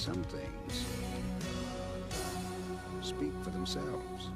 some things speak for themselves.